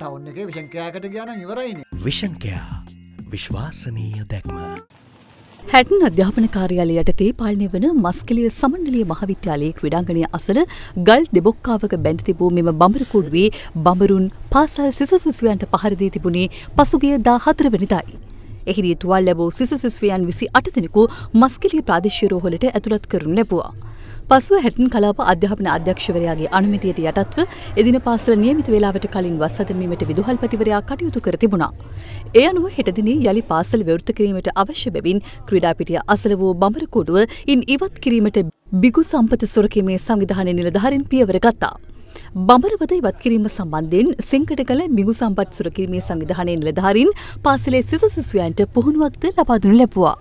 Town එක විශංකයාකට ගාන ඉවරයින විෂන්කයා විශ්වාසනීය දැක්ම. හැටන් අධ්‍යාපන කාර්යාලය යටතේ පාලනය වන මස්කලිය සමන්ඩලිය මහවිද්‍යාලයේ ක්‍රඩාංගනය අසල ගල් දෙබොක්කාවක බැඳ තිබූ මෙම බඹරකුඩුවේ බඹරුන් පාසල් සිසුසිසුවන්ට පහරදී තිබුණේ පසුගිය දා හතරවනිදායි. එහිදී තුවල් ලැබූ සිසුසිස්වයන් විසි අට දෙනෙකු මස්කලිය ප්‍රාදේශීරෝහලට ඇතුළත් කරනු ලැබවා. පසුව හැටන් කලාප අධ්‍යාපන අධ්‍යක්ෂවරයාගේ අනුමතියට යටත්ව එදින පාසල නියමිත වේලාවට කලින් වස් අදමීමට විදුහල්පතිවරයා කටයුතු කර තිබුණා. ඒ අනුව හෙටදිනේ යළි පාසල් විවෘත කිරීමට අවශ්‍ය බැවින් ක්‍රීඩාපිටිය අසල වූ බඹරකෝඩුව ඉන් ඉවත් කිරීමට බිගු සම්පත සුරකීමේ සංවිධානය නිලධාරින් පියවර ගත්තා. බඹරවද ඉවත් කිරීම සම්බන්ධයෙන් සිංකට කළ මිගු සම්පත් සුරකිරීමේ සංවිධානය නිලධාරින් පාසලේ සිසු සිසුවන්ට පුහුණුවක්ද ලබාදුනු ලැබවා.